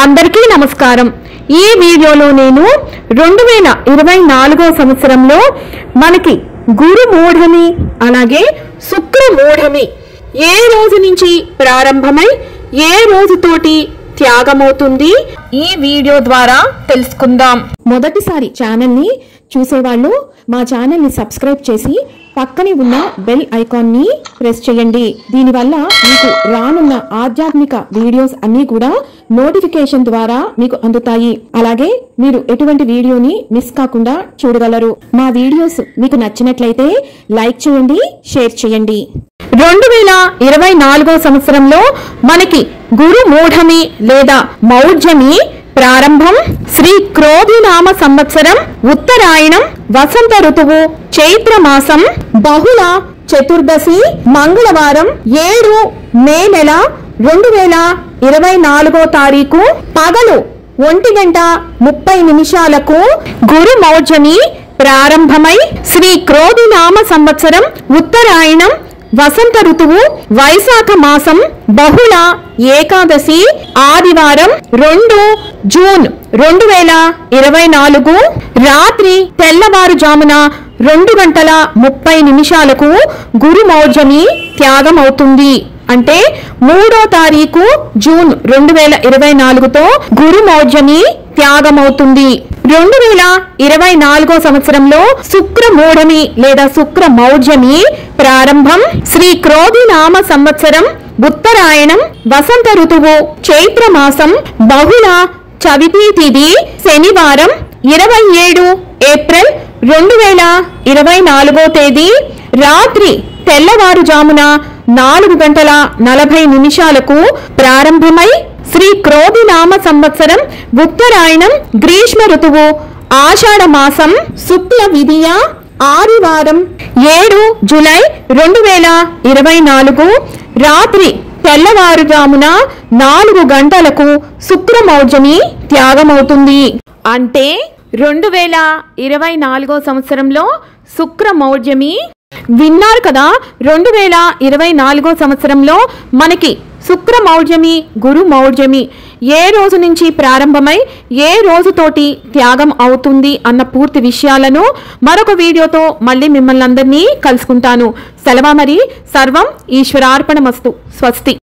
అందరికీ నమస్కారం. ఈ వీడియోలో నేను రెండు వేల ఇరవై నాలుగో సంవత్సరంలో మనకి గురు మూఢమి అలాగే శుక్ర మూఢమి ఏ రోజు నుంచి ప్రారంభమై ఏ రోజుతోటి త్యాగమవుతుంది? ఈ వీడియో ద్వారా తెలుసుకుందాం. మొదటిసారి ఛానల్ని చూసేవాళ్ళు మా ఛానల్ని సబ్స్క్రైబ్ చేసి పక్కనే ఉన్న బెల్ ఐకాన్ని ప్రెస్ చేయండి. దీనివల్ల మీకు రానున్న ఆధ్యాత్మిక వీడియోస్ అన్ని కూడా నోటిఫికేషన్ ద్వారా మీకు అందుతాయి. అలాగే మీరు ఎటువంటి వీడియోని మిస్ కాకుండా చూడగలరు. మా వీడియోస్ మీకు నచ్చినట్లయితే లైక్ చేయండి షేర్ చేయండి. రెండు వేల ఇరవై నాలుగో సంవత్సరంలో మనకి గురు మూఢమి లేదా మౌఢ్యమి ప్రారంభం. శ్రీ క్రోధినామ సంవత్సరం ఉత్తరాయణం వసంత ఋతువు చైత్ర మాసం బహుళ చతుర్దశి మంగళవారం ఏడు మే నెల రెండు వేల ఇరవై నాలుగో తారీఖు పగలు ఒంటి గంట ముప్పై నిమిషాలకు గురు ప్రారంభమై శ్రీ క్రోధినామ సంవత్సరం ఉత్తరాయణం వసంత ఋతువు వైశాఖ మాసం బహుళ ఏకాదశి ఆదివారం రెండు జూన్ రెండు వేల ఇరవై నాలుగు రాత్రి తెల్లవారుజామున రెండు గంటల ముప్పై నిమిషాలకు గురు మౌర్జమి త్యాగమవుతుంది. అంటే మూడో తారీఖు జూన్ రెండు వేల ఇరవై నాలుగుతో గురు మౌర్జమి త్యాగమవుతుంది. రెండు వేల ఇరవై నాలుగో సంవత్సరంలో శుక్ర మూఢమి లేదా శుక్ర మౌఢ్యమి ప్రారంభం శ్రీ క్రోధినామ సంవత్సరం ఉత్తరాయణం వసంత ఋతువు చైత్ర మాసం బహుళ చవితి తిథి శనివారం ఇరవై ఏడు ఏప్రిల్ రెండు వేల ఇరవై నాలుగో తేదీ రాత్రి తెల్లవారుజామున నాలుగు గంటల నలభై నిమిషాలకు ప్రారంభమై శ్రీ క్రోధినామ సంవత్సరం ఉత్తరాయణం గ్రీష్మ ఋతువు ఆషాఢ మాసం శుక్ల విధియ ఆదివారం ఏడు జులై రెండు వేల ఇరవై నాలుగు రాత్రి తెల్లవారుజామున నాలుగు గంటలకు శుక్రమౌజని త్యాగమవుతుంది. అంటే రెండు వేల ఇరవై నాలుగో సంవత్సరంలో శుక్రమౌర్జమి విన్నారు కదా. రెండు వేల ఇరవై నాలుగో సంవత్సరంలో మనకి శుక్ర మౌఢ్యమి గురు మౌఢ్యమి ఏ రోజు నుంచి ప్రారంభమై ఏ రోజుతోటి త్యాగం అవుతుంది అన్న పూర్తి విషయాలను మరొక వీడియోతో మళ్ళీ మిమ్మల్ని అందరినీ కలుసుకుంటాను. సెలవు మరి. సర్వం ఈశ్వరార్పణమస్తు. స్వస్తి.